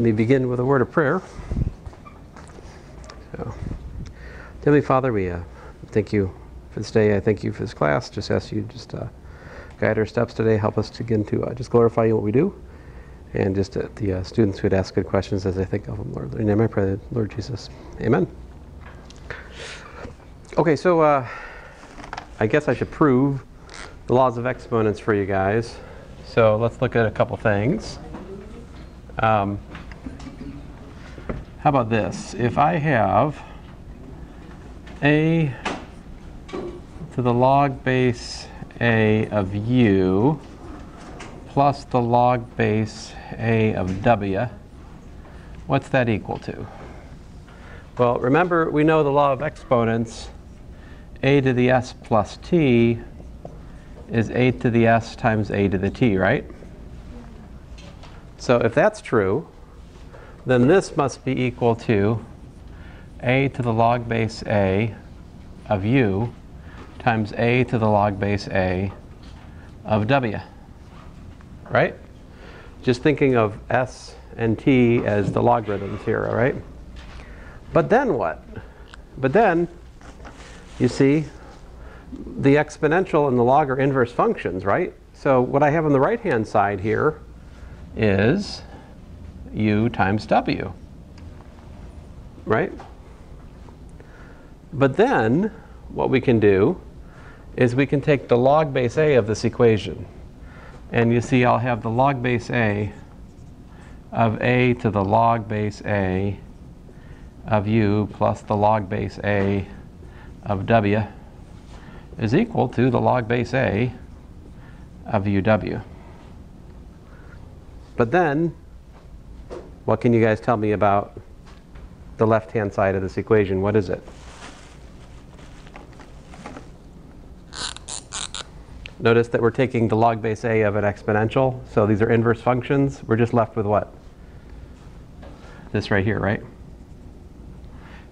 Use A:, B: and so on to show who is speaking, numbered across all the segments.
A: Let me begin with a word of prayer. So, Heavenly Father, we uh, thank you for this day. I thank you for this class. Just ask you just uh, guide our steps today. Help us to begin to uh, just glorify you what we do. And just uh, the uh, students who would ask good questions as I think of them, Lord. In name I pray, Lord Jesus. Amen. Okay, so uh, I guess I should prove the laws of exponents for you guys. So let's look at a couple things. Um, how about this? If I have a to the log base a of u plus the log base a of w, what's that equal to? Well, remember, we know the law of exponents. a to the s plus t is a to the s times a to the t, right? So if that's true, then this must be equal to a to the log base a of u times a to the log base a of w. Right? Just thinking of s and t as the logarithms here, all right? But then what? But then, you see, the exponential and the log are inverse functions, right? So what I have on the right-hand side here is u times w, right? But then what we can do is we can take the log base a of this equation. And you see I'll have the log base a of a to the log base a of u plus the log base a of w is equal to the log base a of uw. But then, what can you guys tell me about the left-hand side of this equation? What is it? Notice that we're taking the log base a of an exponential. So these are inverse functions. We're just left with what? This right here, right?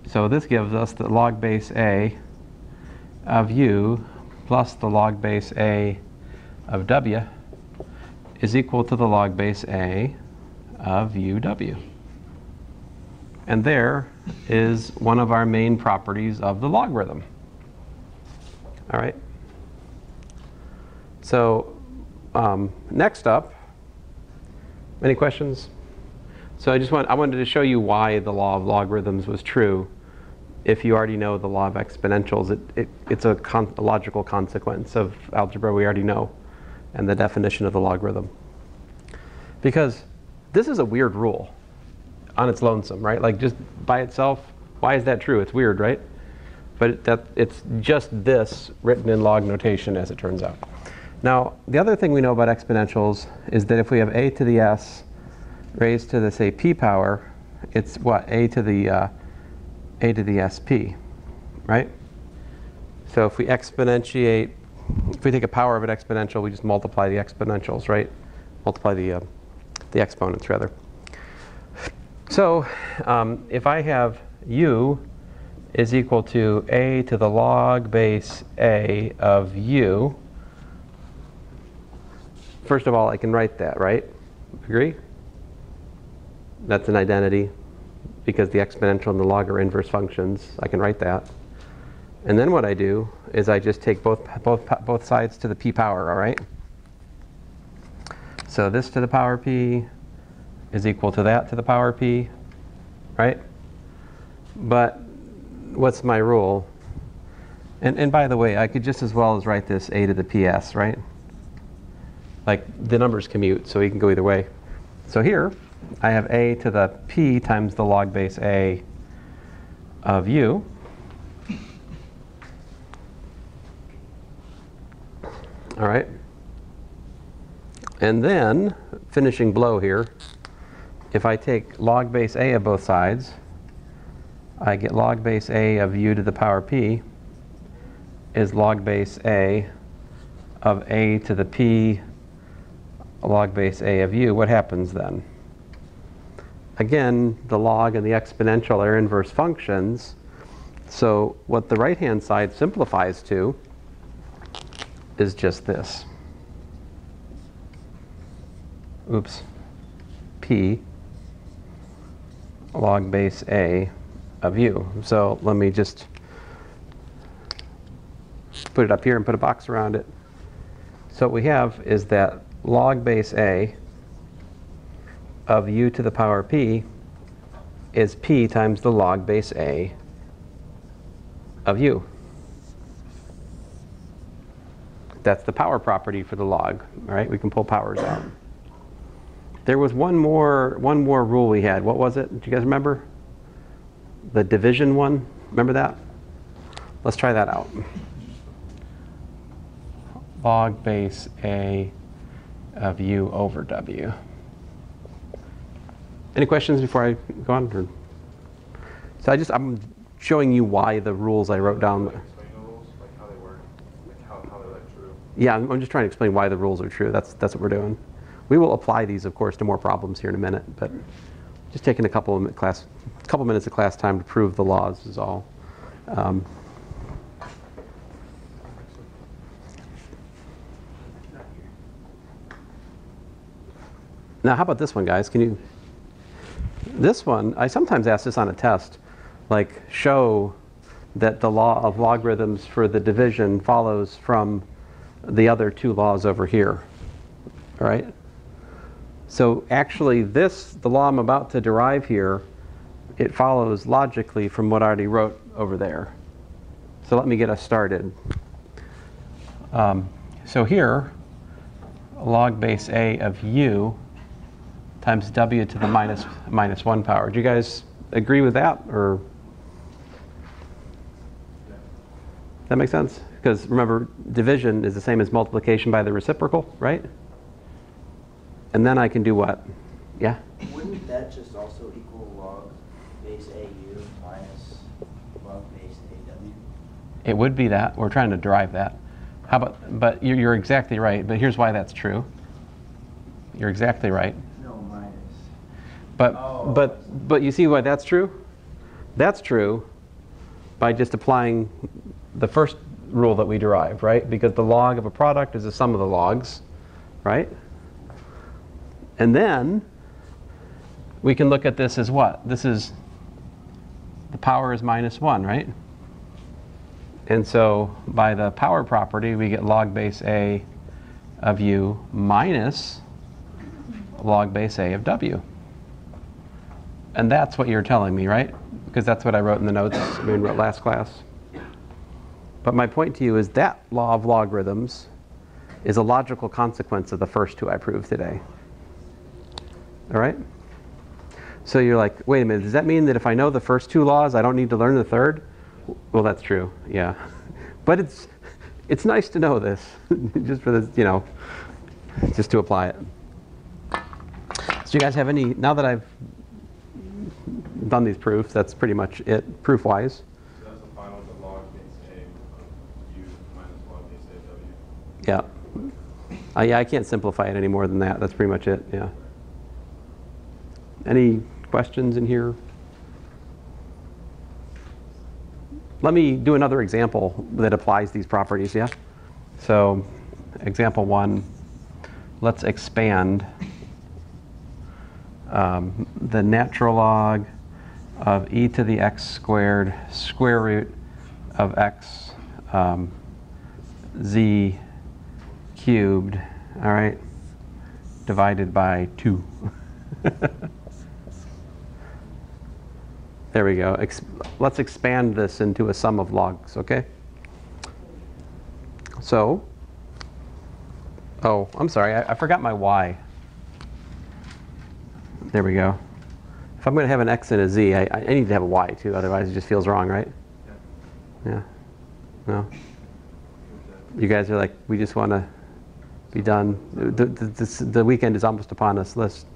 A: So this gives us the log base a of u plus the log base a of w is equal to the log base a of uw. And there is one of our main properties of the logarithm. All right. So um, next up, any questions? So I just want I wanted to show you why the law of logarithms was true. If you already know the law of exponentials, it, it it's a, con a logical consequence of algebra we already know and the definition of the logarithm. Because this is a weird rule on its lonesome, right? Like just by itself, why is that true? It's weird, right? But it, that, it's just this written in log notation as it turns out. Now, the other thing we know about exponentials is that if we have a to the s raised to the, say, p power, it's what? a to the, uh, a to the sp, right? So if we exponentiate, if we take a power of an exponential, we just multiply the exponentials, right? Multiply the, uh, the exponents, rather. So um, if I have u is equal to a to the log base a of u, First of all, I can write that, right? Agree? That's an identity because the exponential and the log are inverse functions. I can write that. And then what I do is I just take both, both, both sides to the p power, all right? So this to the power p is equal to that to the power p, right? But what's my rule? And, and by the way, I could just as well as write this a to the ps, right? like the numbers commute, so you can go either way. So here, I have a to the p times the log base a of u. All right. And then, finishing blow here, if I take log base a of both sides, I get log base a of u to the power p is log base a of a to the p log base a of u, what happens then? Again, the log and the exponential are inverse functions. So what the right-hand side simplifies to is just this. Oops. P log base A of u. So let me just put it up here and put a box around it. So what we have is that log base A of u to the power p is p times the log base A of u. That's the power property for the log, right? We can pull powers out. There was one more, one more rule we had. What was it? Do you guys remember? The division one? Remember that? Let's try that out. Log base A of u over w. Any questions before I go on? Or- So I just, I'm showing you why the rules I wrote down.
B: Rules, like how they work, like how, how they're like true.
A: Yeah, I'm I'm just trying to explain why the rules are true. That's, that's what we're doing. We will apply these, of course, to more problems here in a minute, but just taking a couple of class, couple minutes of class time to prove the laws is all. Um, Now, how about this one, guys? Can you? This one, I sometimes ask this on a test, like show that the law of logarithms for the division follows from the other two laws over here. All right? So actually, this, the law I'm about to derive here, it follows logically from what I already wrote over there. So let me get us started. Um, so here, log base a of u times w to the minus, minus 1 power. Do you guys agree with that? Or that make sense? Because remember, division is the same as multiplication by the reciprocal, right? And then I can do what? Yeah?
C: Wouldn't that just also equal log base AU minus log base AW?
A: It would be that. We're trying to derive that. How about, but you're, you're exactly right. But here's why that's true. You're exactly right.
C: No, minus.
A: But,
C: Oh.
A: but, but you see why that's true? That's true by just applying the first rule that we derived, right? Because the log of a product is the sum of the logs, right? And then we can look at this as what? This is, the power is minus 1, right? And so by the power property, we get log base A of u minus log base A of w. And that's what you're telling me, right? Because that's what I wrote in the notes we wrote last class. But my point to you is that law of logarithms is a logical consequence of the first two I proved today. All right? So you're like, wait a minute, does that mean that if I know the first two laws, I don't need to learn the third? Well, that's true, yeah. But it's, it's nice to know this, just for this, you know, just to apply it. So you guys have any, now that I've done these proofs, that's pretty much it, proof-wise.
B: So that's the final, the log base A minus log base A W.
A: Yeah. Uh, yeah, I can't simplify it any more than that. That's pretty much it, yeah. Any questions in here? Let me do another example that applies these properties, yeah? So, example one, let's expand um, the natural log of e to the x squared square root of x um, z cubed, all right, divided by 2. there we go. Ex- let's expand this into a sum of logs, okay? So, oh, I'm sorry, I, I forgot my y. There we go. If I'm going to have an x and a z, I, I need to have a y too, otherwise it just feels wrong, right? Yeah. No? You guys are like, we just want to be done. The, the, this, the weekend is almost upon us. Let's,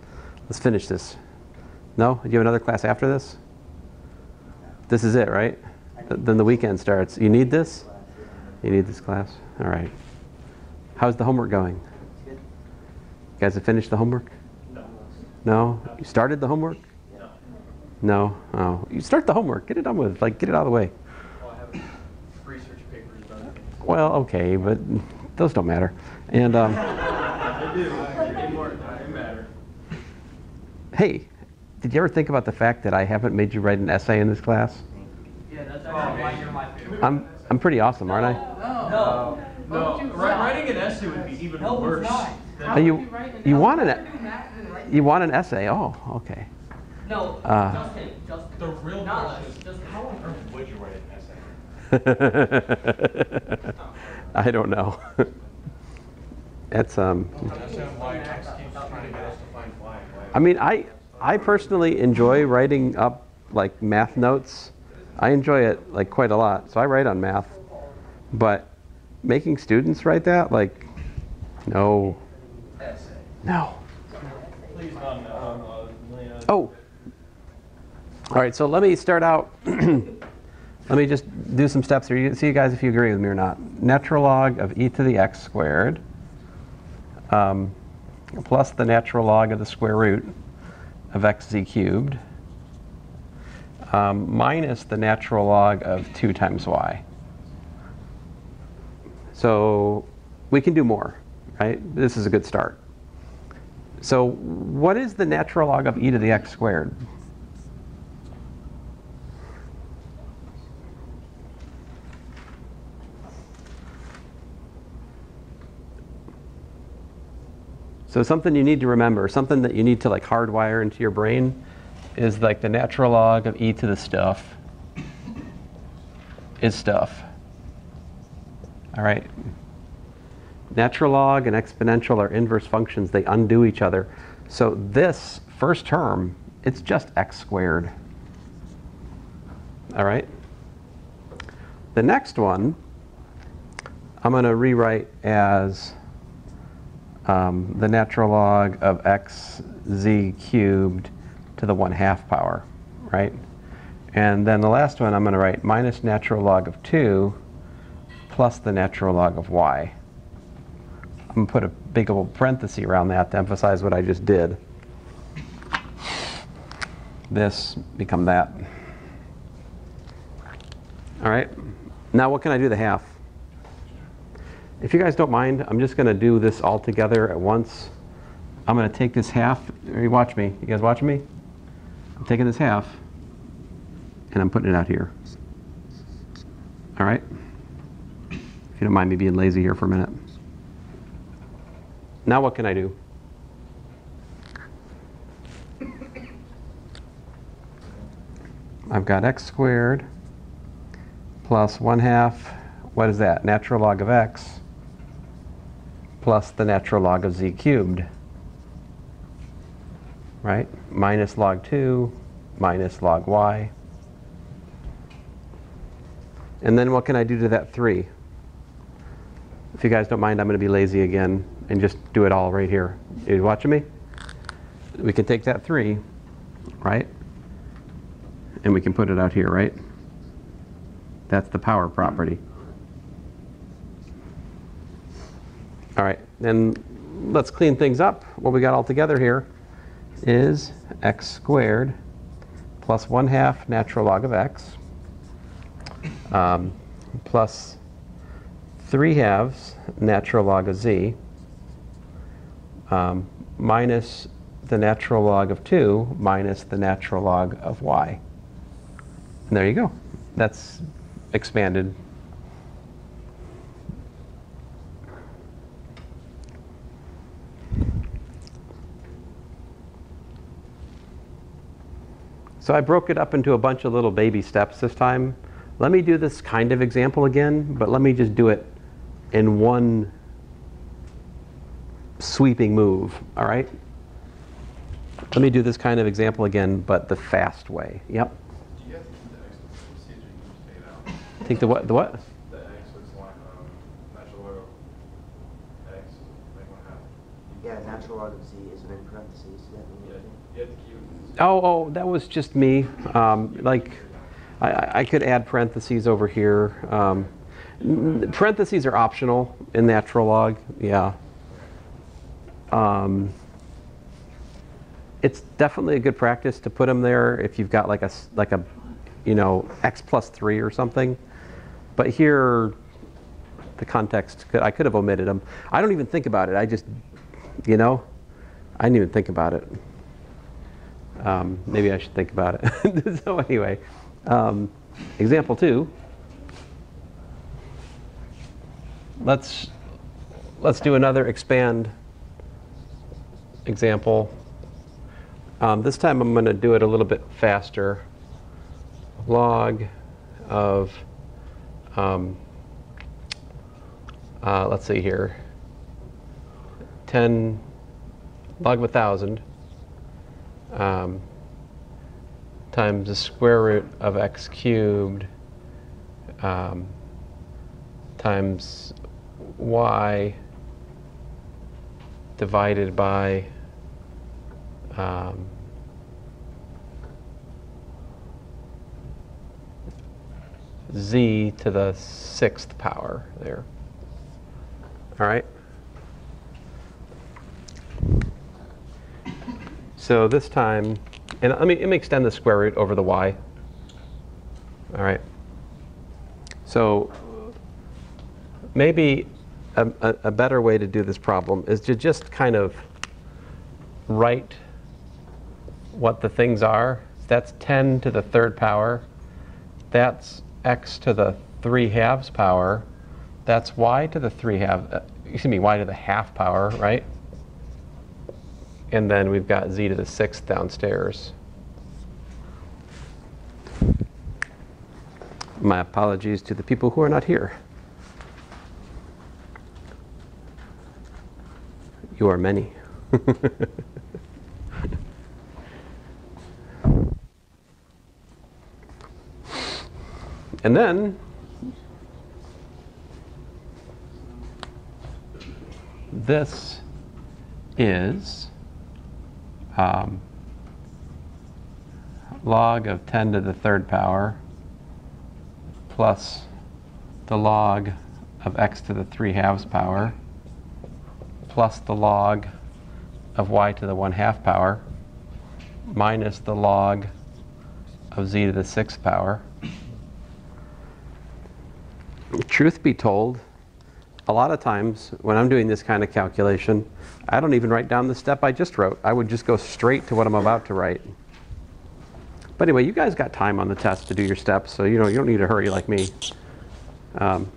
A: let's finish this. No? Do you have another class after this? This is it, right? Th- Then the weekend starts. You need this? You need this class? All right. How's the homework going?
C: Good.
A: You guys have finished the homework?
C: No.
A: No? You started the homework?
C: No.
A: No? Oh. You start the homework. Get it done with. Like, get it out of the way.
B: Well, I have research papers done.
A: Well, okay, but those don't matter. And um,
B: I do, I need more, I matter.
A: hey, did you ever think about the fact that I haven't made you write an essay in this class?
D: Yeah, that's actually why you're my favorite.
A: I'm, I'm pretty awesome, aren't I?
D: No.
B: No,
D: Don't you
B: writing an essay would be even
D: No,
B: worse.
D: not.
B: than-
A: Uh, you, you want an, you want an essay? Oh, okay.
D: No,
A: Uh.
D: Justin, Justin.
B: The real
D: Not
B: question is,
D: Justin.
B: how on earth would you write an essay?
A: I don't know. It's, um,
B: I understand why trying to get us to find why. why-
A: I mean, I, I personally enjoy writing up like math notes. I enjoy it like quite a lot, so I write on math. But making students write that, like, no, no. Oh. All right, so let me start out. let me just do some steps here. You see, you guys, if you agree with me or not. Natural log of e to the x squared um, plus the natural log of the square root of xz cubed um, minus the natural log of 2 times y. So we can do more, right? This is a good start. So what is the natural log of e to the x squared? So something you need to remember, something that you need to like hardwire into your brain is like the natural log of e to the stuff is stuff. All right. Natural log and exponential are inverse functions. They undo each other. So this first term, it's just x squared. All right? The next one, I'm going to rewrite as um, the natural log of x z cubed to the 1 half power, right? And then the last one, I'm going to write minus natural log of 2 plus the natural log of y. I'm going to put a big old parenthesis around that to emphasize what I just did. This become that. All right. Now what can I do the half? If you guys don't mind, I'm just going to do this all together at once. I'm going to take this half. You watch me. You guys watching me? I'm taking this half and I'm putting it out here. All right? If you don't mind me being lazy here for a minute. Now what can I do? I've got x squared plus 1 half, what is that? Natural log of x plus the natural log of z cubed. Right? Minus log 2 minus log y. And then what can I do to that 3? If you guys don't mind, I'm going to be lazy again and just do it all right here. Are You watching me? We can take that 3, right? And we can put it out here, right? That's the power property. All right, then let's clean things up. What we got all together here is x squared plus 1 half natural log of x um, plus 3 halves natural log of z um, minus the natural log of 2 minus the natural log of y. And there you go. That's expanded. So I broke it up into a bunch of little baby steps this time. Let me do this kind of example again, but let me just do it in one sweeping move, all right? Let me do this kind of example again, but the fast way. Yep.
B: Do you have the X procedure you just figured out?
A: Take the what? The what?
B: The X looks like, um, natural log of X, like one half.
C: Yeah, natural log of z is in parentheses. Does that mean
B: Yeah,
C: anything?
B: you have to keep.
A: Oh, oh, that was just me. Um, like, I- I, could add parentheses over here. Um, parentheses are optional in natural log. Yeah. Um, it's definitely a good practice to put them there if you've got like a like a, you know, x plus three or something. But here, the context could, I could have omitted them. I don't even think about it. I just, you know, I didn't even think about it. Um, maybe I should think about it. so anyway, um, example two. Let's let's do another expand example. Um, this time I'm going to do it a little bit faster. Log of, um, uh, let's see here, 10, log of a 1,000 um, times the square root of x cubed um, times y divided by um, z to the sixth power there. All right? So this time, and let me, let me extend the square root over the y. All right. So maybe a, a, a better way to do this problem is to just kind of write what the things are. That's 10 to the third power. That's x to the 3 halves power. That's y to the 3 halves, uh, excuse me, y to the half power, right? And then we've got z to the 6th downstairs. My apologies to the people who are not here. You are many. and then this is um, log of 10 to the third power plus the log of x to the 3 halves power plus the log of y to the 1 half power minus the log of z to the 6th power. Truth be told, a lot of times when I'm doing this kind of calculation, I don't even write down the step I just wrote. I would just go straight to what I'm about to write. But anyway, you guys got time on the test to do your steps, so you know you don't need to hurry like me. Um,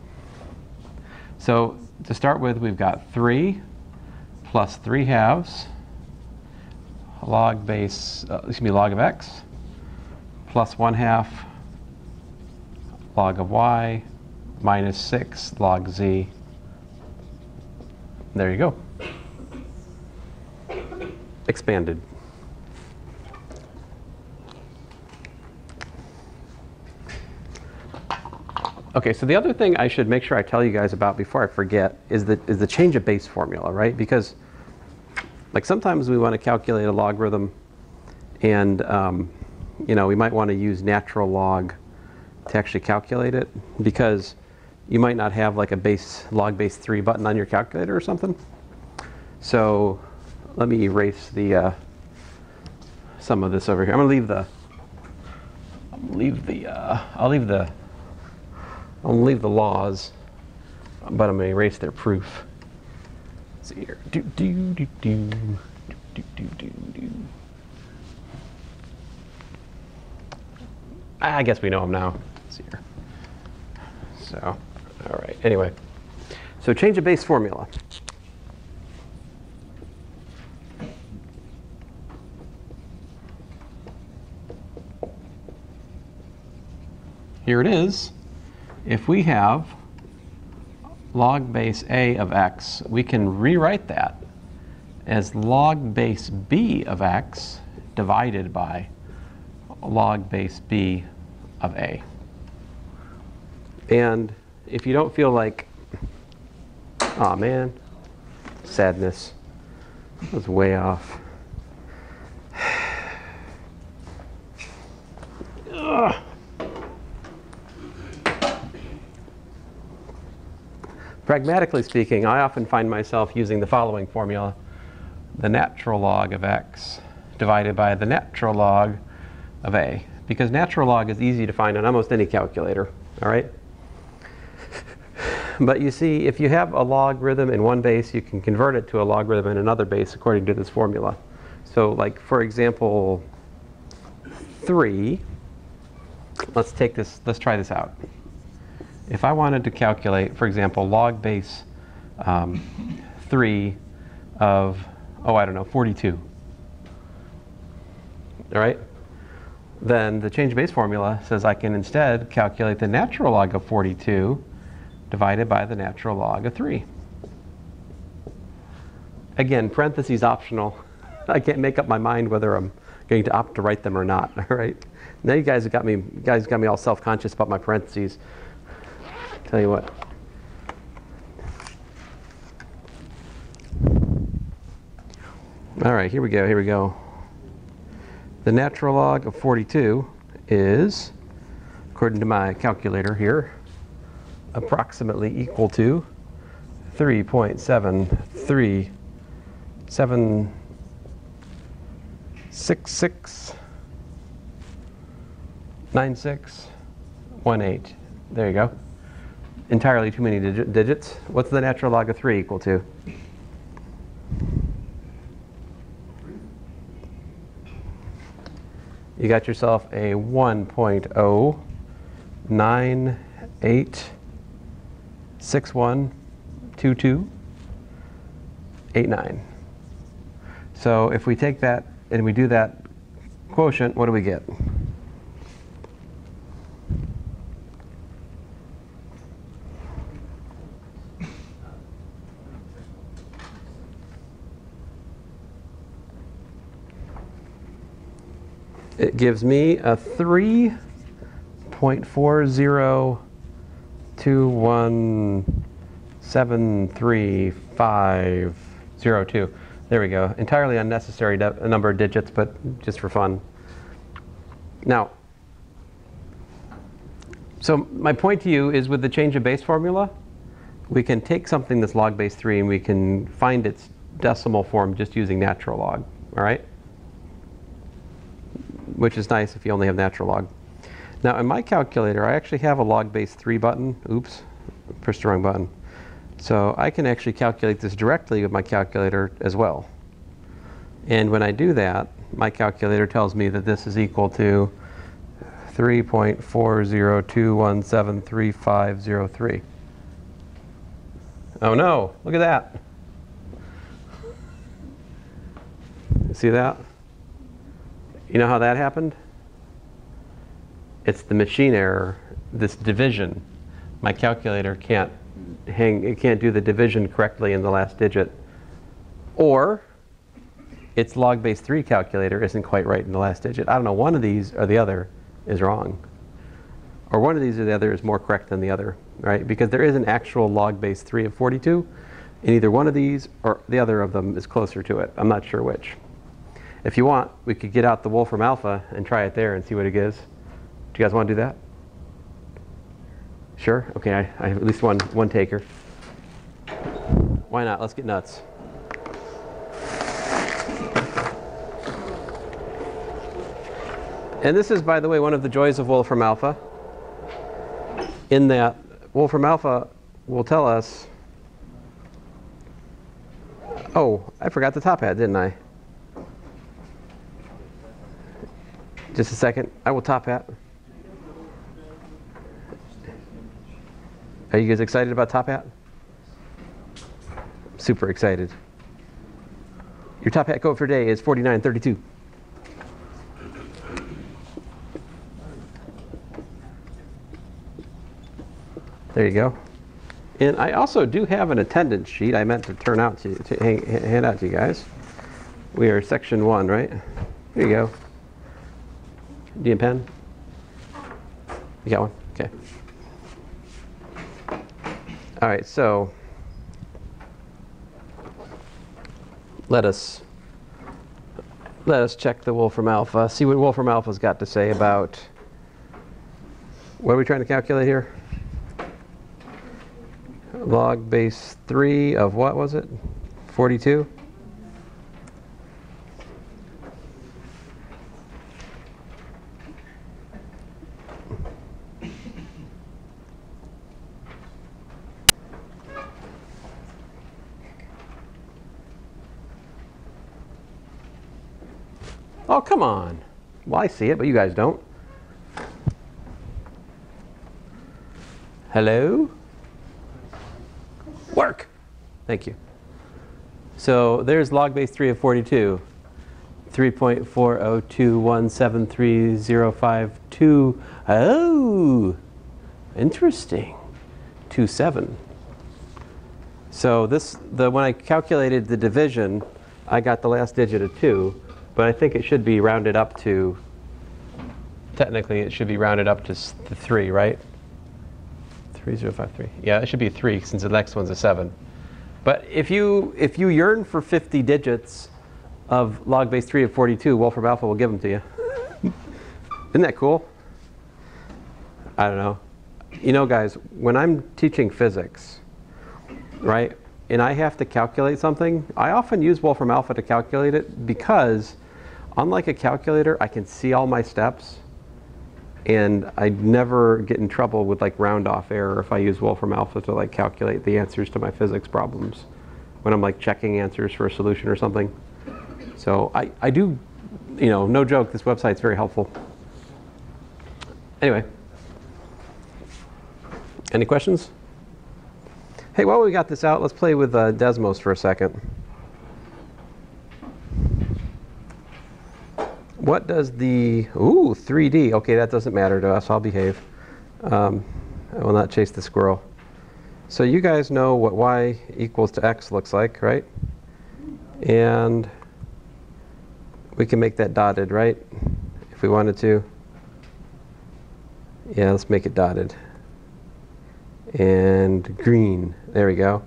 A: so to start with, we've got 3 plus 3 halves log base, uh, excuse me, log of x plus 1 half log of y minus 6 log z. There you go. Expanded. Okay, so the other thing I should make sure I tell you guys about before I forget is the, is the change of base formula, right? Because like sometimes we want to calculate a logarithm and um, you know we might want to use natural log to actually calculate it because you might not have like a base log base 3 button on your calculator or something. So let me erase the uh, some of this over here. I'm gonna leave the leave the uh, I'll leave the I'll leave the laws, but I'm gonna erase their proof. Let's see here. Do do do do do do do do. I guess we know them now. Let's see here. So, all right. Anyway, so change of base formula. Here it is. If we have log base a of x, we can rewrite that as log base b of x divided by log base b of a. And if you don't feel like, oh man, sadness, that was way off. Ugh. Pragmatically speaking, I often find myself using the following formula. The natural log of x divided by the natural log of a. Because natural log is easy to find on almost any calculator, all right? But you see, if you have a logarithm in one base, you can convert it to a logarithm in another base according to this formula. So like, for example, 3, let's take this, let's try this out. If I wanted to calculate, for example, log base um, 3 of, oh, I don't know, 42. All right? Then the change base formula says I can instead calculate the natural log of 42 divided by the natural log of 3. Again, parentheses optional. I can't make up my mind whether I'm going to opt to write them or not. All right. Now you guys have got me. You guys got me all self-conscious about my parentheses. Tell you what. All right. Here we go. Here we go. The natural log of 42 is, according to my calculator here, approximately equal to 3.73 seven six six nine six one eight. There you go. Entirely too many digi- digits. What's the natural log of three equal to? You got yourself a 1.0986122 89. So if we take that and we do that quotient, what do we get? It gives me a 3.4021735502. There we go. Entirely unnecessary uh, number of digits, but just for fun. Now, so my point to you is with the change of base formula, we can take something that's log base 3 and we can find its decimal form just using natural log, all right? Which is nice if you only have natural log. Now in my calculator, I actually have a log base 3 button. Oops, pushed the wrong button. So I can actually calculate this directly with my calculator as well. And when I do that, my calculator tells me that this is equal to 3.402173503. Oh no, look at that. See that? You know how that happened? It's the machine error, this division. My calculator can't hang, it can't do the division correctly in the last digit. Or its log base 3 calculator isn't quite right in the last digit. I don't know, one of these or the other is wrong. Or one of these or the other is more correct than the other, right? Because there is an actual log base 3 of 42, and either one of these or the other of them is closer to it. I'm not sure which. If you want, we could get out the Wolfram Alpha and try it there and see what it gives. Do you guys want to do that? Sure? Okay, I, I have at least one, one taker. Why not? Let's get nuts. And this is, by the way, one of the joys of Wolfram Alpha, in that Wolfram Alpha will tell us, oh, I forgot the top hat, didn't I? Just a second. I will top hat. Are you guys excited about Top Hat? Super excited. Your Top Hat code for today is 4932. There you go. And I also do have an attendance sheet I meant to turn out to, to hang, hand out to you guys. We are section one, right? Here you go. Do you pen? You got one? Okay. All right, so let us let us check the Wolfram Alpha. See what Wolfram Alpha's got to say about what are we trying to calculate here? Log base 3 of what was it? 42? Oh, come on. Well, I see it, but you guys don't. Hello? Work. Thank you. So there's log base 3 of 42. 3.402173052. Oh, interesting. 27. So this, the, when I calculated the division, I got the last digit of 2, but I think it should be rounded up to, technically it should be rounded up to to 3, right? 3053. Yeah, it should be 3 since the next one's a 7. But if you, if you yearn for 50 digits of log base 3 of 42, Wolfram Alpha will give them to you. Isn't that cool? I don't know. You know, guys, when I'm teaching physics, right, and I have to calculate something, I often use Wolfram Alpha to calculate it because, unlike a calculator, I can see all my steps and I'd never get in trouble with like round off error if I use Wolfram Alpha to like calculate the answers to my physics problems when I'm like checking answers for a solution or something. So I, I do, you know, no joke, this website's very helpful. Anyway, any questions? Hey, while we got this out, let's play with uh, Desmos for a second. What does the, ooh, 3D. Okay, that doesn't matter to us. I'll behave. Um, I will not chase the squirrel. So you guys know what y equals to x looks like, right? And we can make that dotted, right? If we wanted to. Yeah, let's make it dotted. And green. There we go.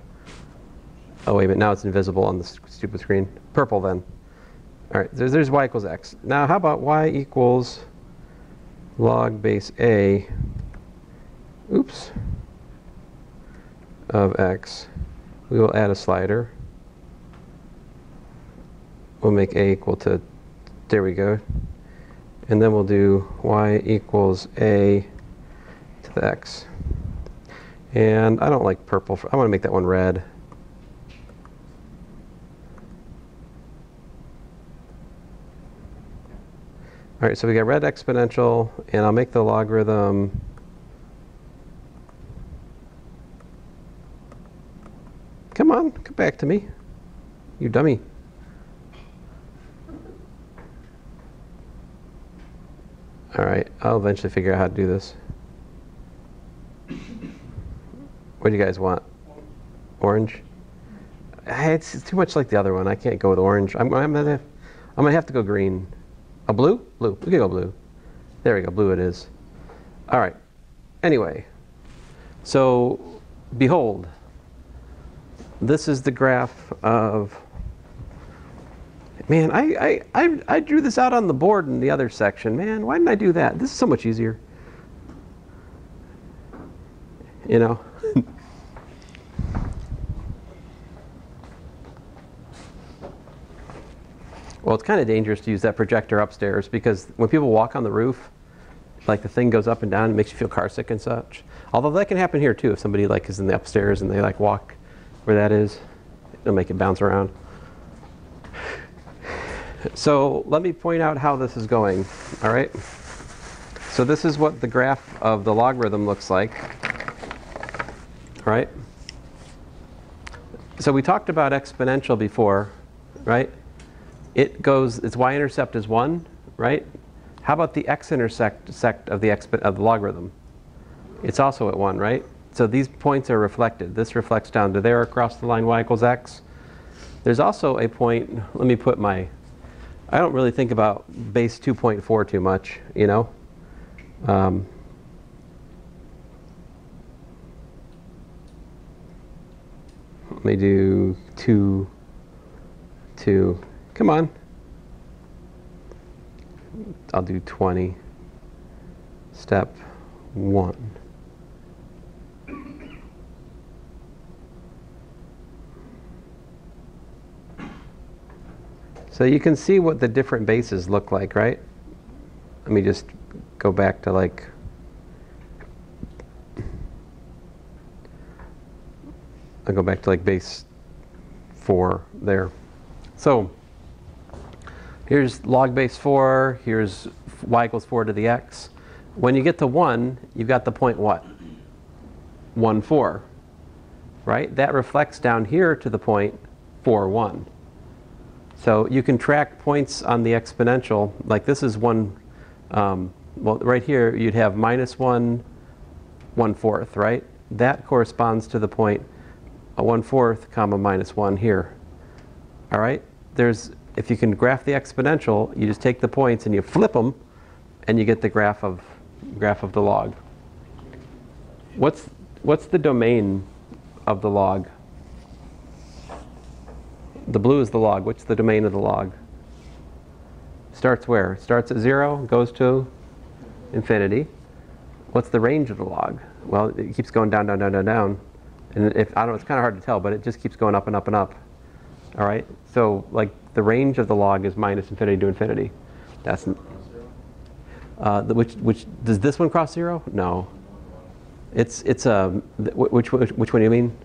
A: Oh, wait a minute. Now it's invisible on the stupid screen. Purple then. All right, there's, there's y equals x. Now, how about y equals log base a, oops, of x. We will add a slider. We'll make a equal to, there we go. And then we'll do y equals a to the x. And I don't like purple. I want to make that one red. All right, so we got red exponential, and I'll make the logarithm. Come on, come back to me. You dummy. All right, I'll eventually figure out how to do this. What do you guys want? Orange? It's, it's too much like the other one. I can't go with orange. I'm, I'm gonna, I'm gonna have to go green. A blue? Blue. We can go blue. There we go. Blue it is. All right. Anyway, so behold, this is the graph of. Man, I, I, I, I drew this out on the board in the other section. Man, why didn't I do that? This is so much easier. You know? Well, it's kind of dangerous to use that projector upstairs because when people walk on the roof, like the thing goes up and down, it makes you feel car sick and such. Although that can happen here too. If somebody like is in the upstairs and they like walk where that is, it'll make it bounce around. So let me point out how this is going. All right. So this is what the graph of the logarithm looks like. All right. So we talked about exponential before, right? It goes, its y-intercept is 1, right? How about the x-intercept of the, of the logarithm? It's also at 1, right? So these points are reflected. This reflects down to there across the line y equals x. There's also a point, let me put my, I don't really think about base 2.4 too much, you know? Um, let me do 2, 2, Come on. I'll do 20. Step 1. So you can see what the different bases look like, right? Let me just go back to like I'll go back to like base 4 there. So Here's log base 4, here's y equals 4 to the x. When you get to 1, you've got the point what? 1, 4, right? That reflects down here to the point 4, 1. So you can track points on the exponential, like this is one, um, well, right here you'd have minus 1, 1 fourth, right? That corresponds to the point a 1 fourth comma minus 1 here. All right? There's, if you can graph the exponential, you just take the points and you flip them, and you get the graph of, graph of the log. What's, what's the domain of the log? The blue is the log. What's the domain of the log? Starts where? Starts at 0, goes to infinity. What's the range of the log? Well, it keeps going down, down, down, down, down. And if, I don't know, it's kind of hard to tell, but it just keeps going up and up and up. All right? So, like, the range of the log is minus infinity to infinity. That's, uh, which, which, does this one cross zero? No. It's, it's a, th- which, which, which one do you mean?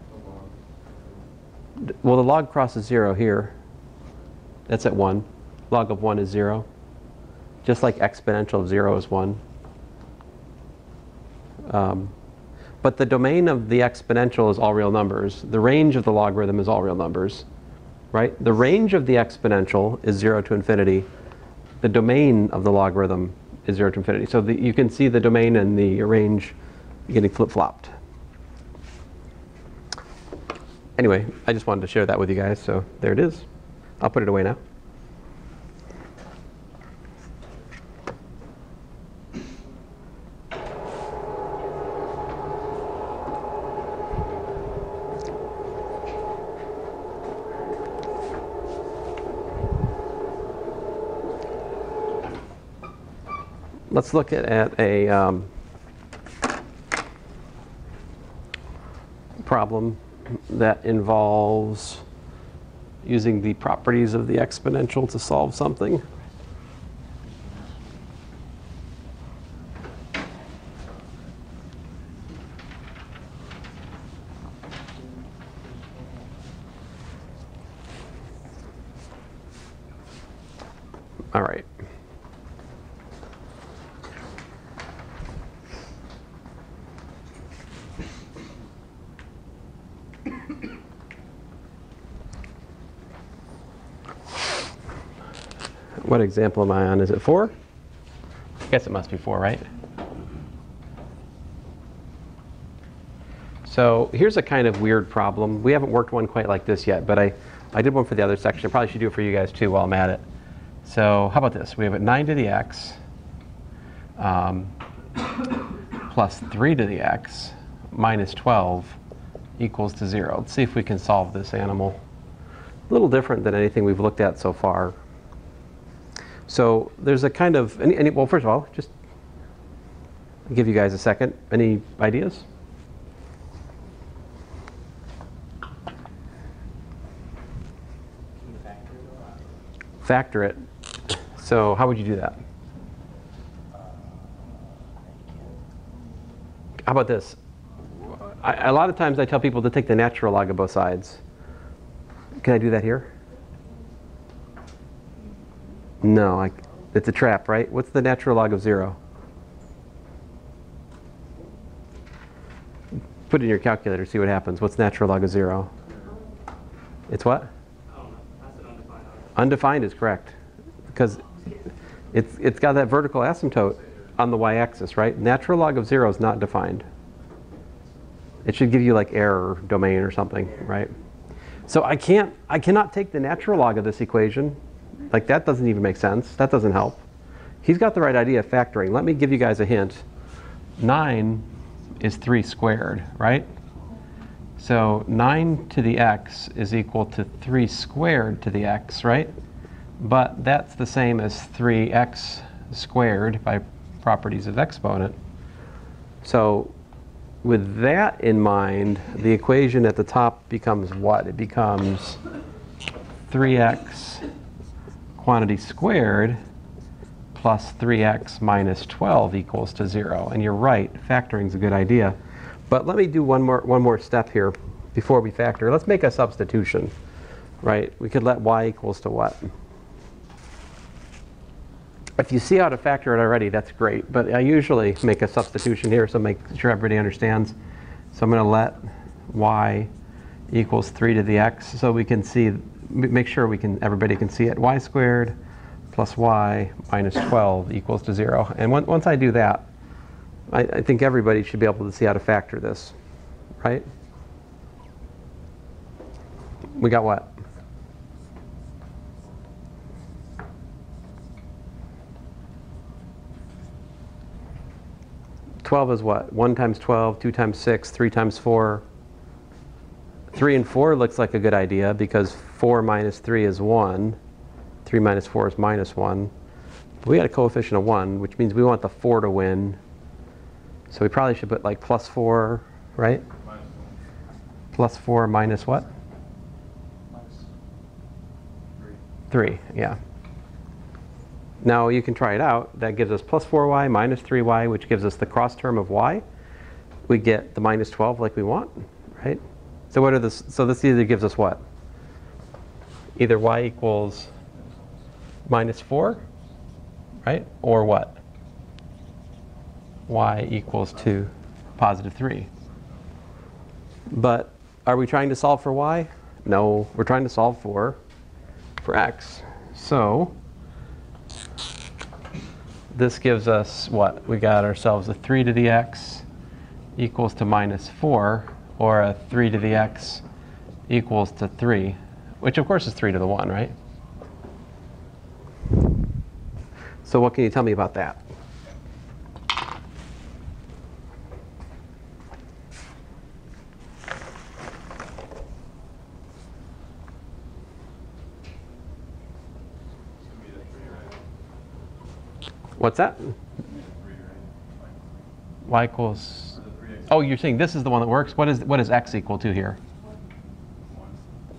A: Well, the log crosses zero here. That's at one. Log of one is zero. Just like exponential of zero is one. Um, but the domain of the exponential is all real numbers. The range of the logarithm is all real numbers, right? The range of the exponential is 0 to infinity. The domain of the logarithm is 0 to infinity. So the, you can see the domain and the range getting flip-flopped. Anyway, I just wanted to share that with you guys, so there it is. I'll put it away now. Let's look at, at a um, problem that involves using the properties of the exponential to solve something. All right. What example am I on? Is it four? I guess it must be four, right? So here's a kind of weird problem. We haven't worked one quite like this yet, but I, I did one for the other section. I probably should do it for you guys too while I'm at it. So how about this? We have a 9 to the x um, plus 3 to the x minus 12 equals to 0. Let's see if we can solve this animal. A little different than anything we've looked at so far. So there's a kind of, any, any, well, first of all, just give you guys a second. Any ideas?
C: Factor it.
A: So how would you do that? How about this? I, a lot of times I tell people to take the natural log of both sides. Can I do that here? No, I, it's a trap, right? What's the natural log of zero? Put it in your calculator, see what happens. What's natural log of zero? It's what?
D: Undefined.
A: Undefined is correct. Because it's, it's got that vertical asymptote on the y-axis, right? Natural log of zero is not defined. It should give you like error domain or something, right? So I can't, I cannot take the natural log of this equation. Like that doesn't even make sense. That doesn't help. He's got the right idea of factoring. Let me give you guys a hint. 9 is 3 squared, right? So 9 to the x is equal to 3 squared to the x, right? But that's the same as 3x squared by properties of exponent. So with that in mind, the equation at the top becomes what? It becomes 3x quantity squared plus 3x minus 12 equals to 0. And you're right, factoring is a good idea. But let me do one more, one more step here before we factor. Let's make a substitution, right? We could let y equals to what? If you see how to factor it already, that's great. But I usually make a substitution here, so make sure everybody understands. So I'm going to let y equals 3 to the x, so we can see, make sure we can, everybody can see it. y squared plus y minus 12 equals to 0. And on- once I do that, I, I think everybody should be able to see how to factor this, right? We got what? Twelve is what? One times twelve, two times six, three times four. Three and four looks like a good idea because four minus three is one. Three minus four is minus one. We got a coefficient of one, which means we want the four to win. So we probably should put like plus four, right?
B: Minus
A: Plus four minus what?
C: Minus
B: Three.
A: Three, yeah. Now you can try it out. That gives us plus 4y minus 3y, which gives us the cross term of y. We get the minus 12 like we want, right? So what are this? So this either gives us what? Either y equals minus 4, right? Or what? y equals 2, positive 3. But are we trying to solve for y? No, we're trying to solve for for x. So this gives us what? We got ourselves a 3 to the x equals to minus 4, or a 3 to the x equals to 3, which of course is 3 to the 1, right? So what can you tell me about that?
B: It's gonna be the three, right?
A: What's that?
B: It's gonna be the three, right?
A: y equals.
B: Or the three X.
A: Oh, you're saying this is the one that works? What is, what is x equal to here?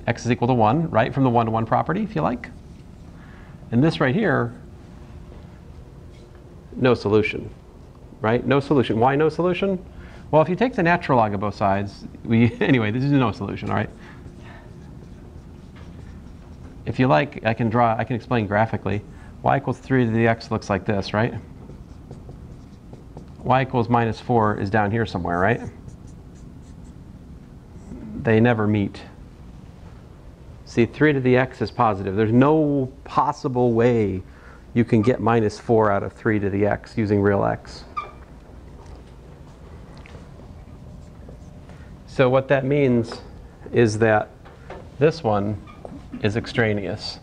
A: X is equal to 1, right? From the one-to-one property, if you like. And this right here, no solution, right? No solution. Why no solution? Well, if you take the natural log of both sides, we, anyway, this is no solution, all right? If you like, I can draw, I can explain graphically. y equals 3 to the x looks like this, right? y equals minus 4 is down here somewhere, right? They never meet. See, 3 to the x is positive. There's no possible way you can get minus 4 out of 3 to the x using real x. So what that means is that this one is extraneous.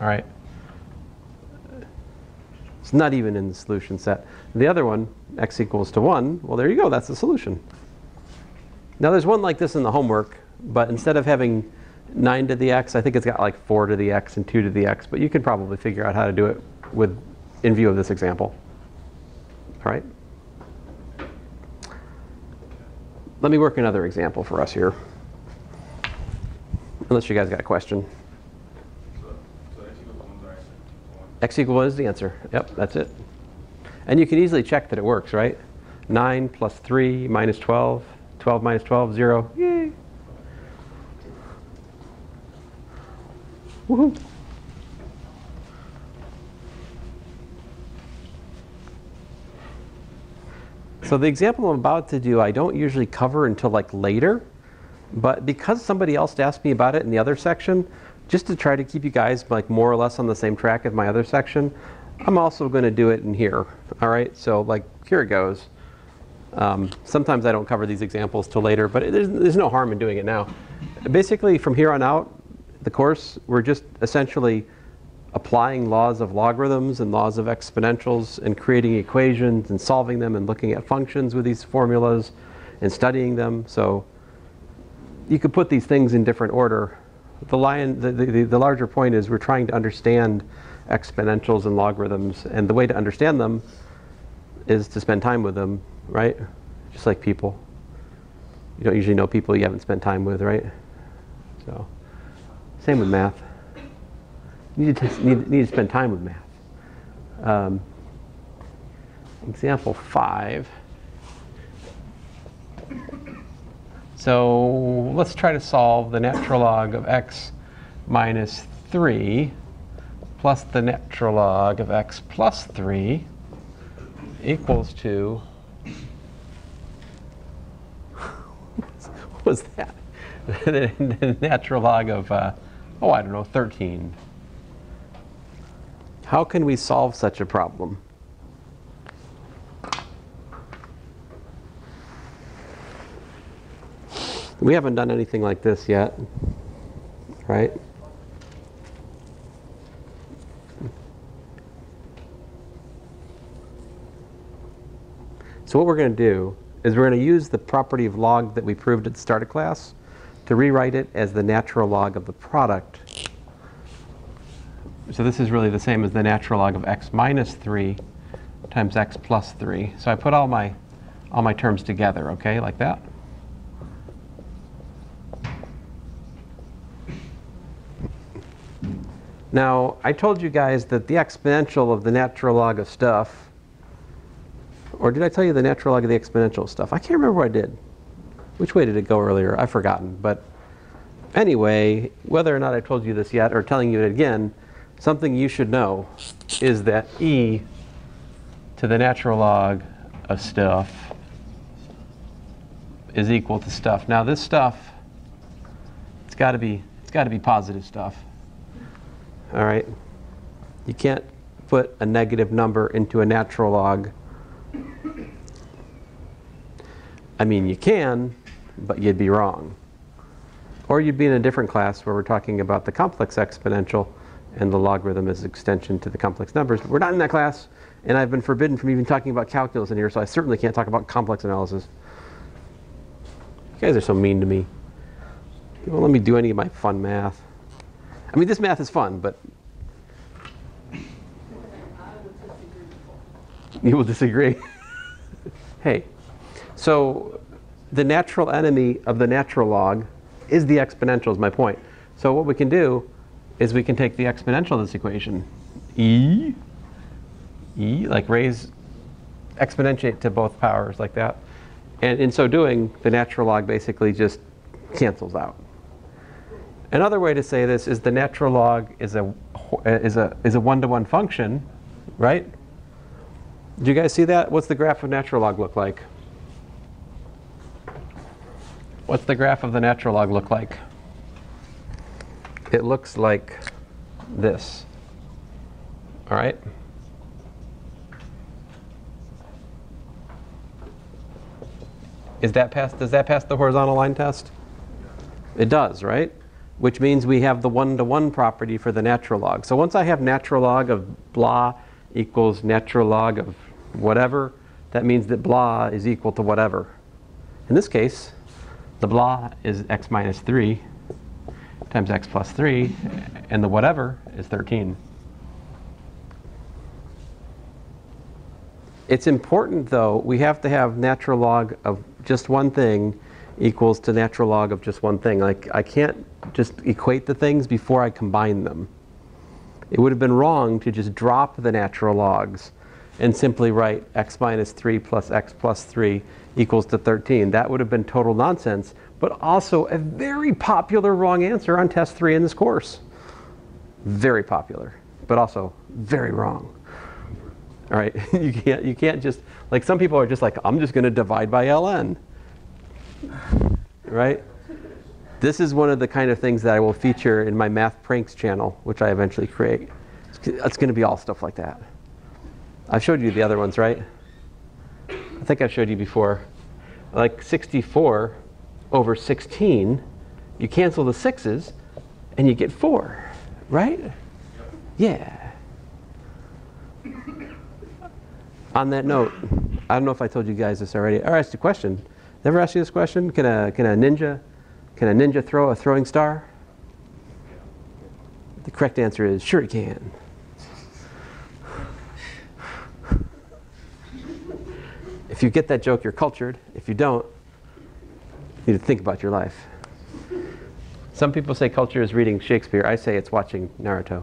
A: All right. It's not even in the solution set. The other one, x equals to 1, well, there you go. That's the solution. Now there's one like this in the homework, but instead of having 9 to the x, I think it's got like 4 to the x and 2 to the x, but you could probably figure out how to do it with in view of this example. All right? Let me work another example for us here. Unless you guys got a question.
B: X equals.
A: X equal 1 is the answer. Yep, that's it. And you can easily check that it works, right? 9 plus 3 minus 12. 12 minus 12, 0. Yay. Woohoo. So the example I'm about to do, I don't usually cover until like later, but because somebody else asked me about it in the other section, just to try to keep you guys like more or less on the same track as my other section, I'm also going to do it in here. All right, so like here it goes. Um, sometimes I don't cover these examples till later, but it, there's, there's no harm in doing it now. Basically, from here on out, the course, we're just essentially applying laws of logarithms and laws of exponentials and creating equations and solving them and looking at functions with these formulas and studying them. So you could put these things in different order. The, lion, the, the, the larger point is we're trying to understand exponentials and logarithms, and the way to understand them is to spend time with them, right? Just like people. You don't usually know people you haven't spent time with, right? So, same with math. You need to, need, need to spend time with math. Um, example five. So let's try to solve the natural log of x minus 3 plus the natural log of x plus 3 equals to what was that? the, natural log of, uh, oh, I don't know, 13. How can we solve such a problem? We haven't done anything like this yet, right? So what we're going to do is we're going to use the property of log that we proved at the start of class to rewrite it as the natural log of the product. So this is really the same as the natural log of x minus 3 times x plus 3. So I put all my, all my terms together, okay, like that. Now, I told you guys that the exponential of the natural log of stuff or did I tell you the natural log of the exponential stuff? I can't remember what I did. Which way did it go earlier? I've forgotten. But anyway, whether or not I told you this yet or telling you it again, something you should know is that e to the natural log of stuff is equal to stuff. Now this stuff, it's got to be it's got to be positive stuff. All right. You can't put a negative number into a natural log I mean, you can, but you'd be wrong. Or you'd be in a different class where we're talking about the complex exponential and the logarithm is extension to the complex numbers. But we're not in that class, and I've been forbidden from even talking about calculus in here, so I certainly can't talk about complex analysis. You guys are so mean to me. You won't let me do any of my fun math. I mean, this math is fun, but you will disagree. hey, so the natural enemy of the natural log is the exponential is my point. So what we can do is we can take the exponential of this equation, e, e, like raise, exponentiate to both powers like that. And in so doing, the natural log basically just cancels out. Another way to say this is the natural log is a, is a, is a one-to-one function, right? Do you guys see that? What's the graph of natural log look like? What's the graph of the natural log look like? It looks like this. All right? Is that pass, does that pass the horizontal line test? It does, right? Which means we have the one-to-one property for the natural log. So once I have natural log of blah equals natural log of whatever, that means that blah is equal to whatever. In this case, the blah is x minus 3 times x plus 3, and the whatever is 13. It's important, though, we have to have natural log of just one thing equals to natural log of just one thing. Like, I can't just equate the things before I combine them. It would have been wrong to just drop the natural logs and simply write x minus 3 plus x plus 3 equals to 13. That would have been total nonsense, but also a very popular wrong answer on test three in this course. Very popular, but also very wrong. All right, you can't, you can't just, like some people are just like, I'm just going to divide by ln. Right? This is one of the kind of things that I will feature in my math pranks channel, which I eventually create. It's going to be all stuff like that. I've showed you the other ones, right? I think I've showed you before. Like 64 over 16, you cancel the sixes and you get 4, right? Yeah. On that note, I don't know if I told you guys this already. I asked a question. Never asked you this question? Can a, can a ninja can a ninja throw a throwing star? The correct answer is sure he can. If you get that joke, you're cultured. If you don't, you need to think about your life. Some people say culture is reading Shakespeare. I say it's watching Naruto.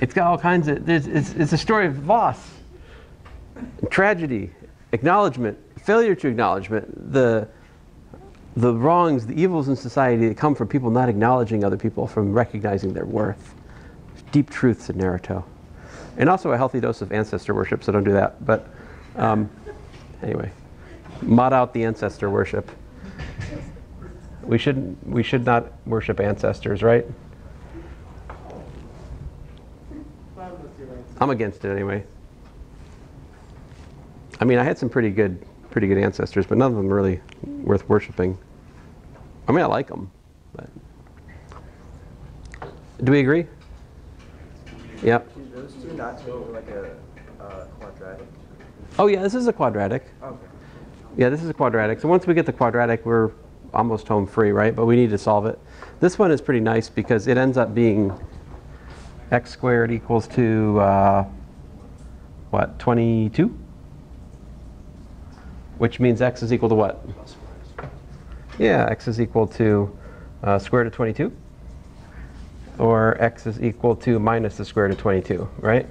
A: It's got all kinds of, it's, it's a story of loss, tragedy, acknowledgement, failure to acknowledgement, the, the wrongs, the evils in society that come from people not acknowledging other people, from recognizing their worth. Deep truths in Naruto. And also a healthy dose of ancestor worship, so don't do that. But um, anyway, mod out the ancestor worship. We shouldn't. We should not worship ancestors, right? I'm against it anyway. I mean, I had some pretty good, pretty good ancestors, but none of them really worth worshiping. I mean, I like them, but do we agree? Yep.
C: Do those two not take like a uh, quadratic?
A: Oh yeah, this is a quadratic.
C: Okay.
A: Yeah, this is a quadratic. So once we get the quadratic, we're almost home free, right? But we need to solve it. This one is pretty nice because it ends up being x squared equals to, uh, what, 22? Which means x is equal to what? Yeah, x is equal to uh, square root of 22. Or x is equal to minus the square root of 22, right?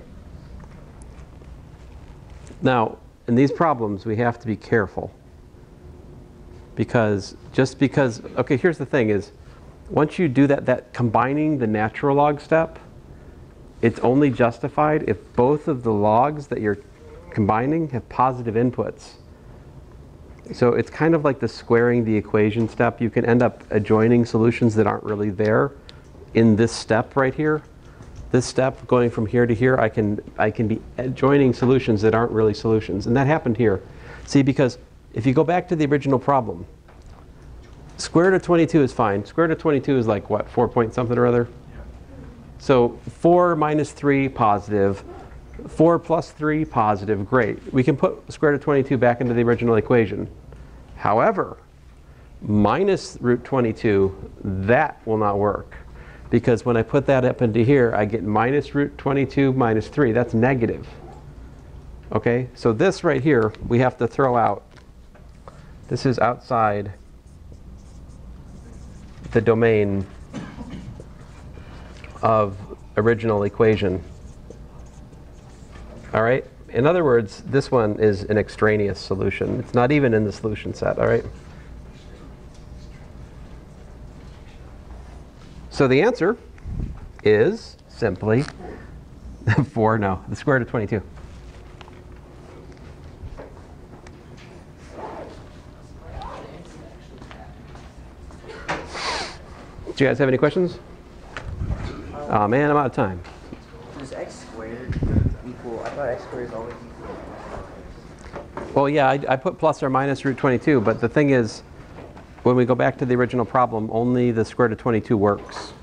A: Now, in these problems, we have to be careful. Because just because, okay, here's the thing is, once you do that, that combining the natural log step, it's only justified if both of the logs that you're combining have positive inputs. So it's kind of like the squaring the equation step. You can end up adjoining solutions that aren't really there in this step right here. This step going from here to here, I can, I can be adjoining solutions that aren't really solutions. And that happened here. See, because if you go back to the original problem, square root of 22 is fine. Square root of 22 is like what, 4 point something or other? So 4 minus 3 positive, 4 plus 3 positive, great. We can put square root of 22 back into the original equation. However, minus root 22, that will not work. Because when I put that up into here, I get minus root 22 minus 3. That's negative. Okay, so this right here, we have to throw out. This is outside the domain of original equation. All right? In other words, this one is an extraneous solution. It's not even in the solution set, all right? So the answer is simply 4, no, the square root of 22. Do you guys have any questions? Oh man, I'm out of time.
C: Does x squared equal, I thought x squared is always equal.
A: Well, yeah, I, I put plus or minus root 22, but the thing is, when we go back to the original problem, only the square root of 22 works.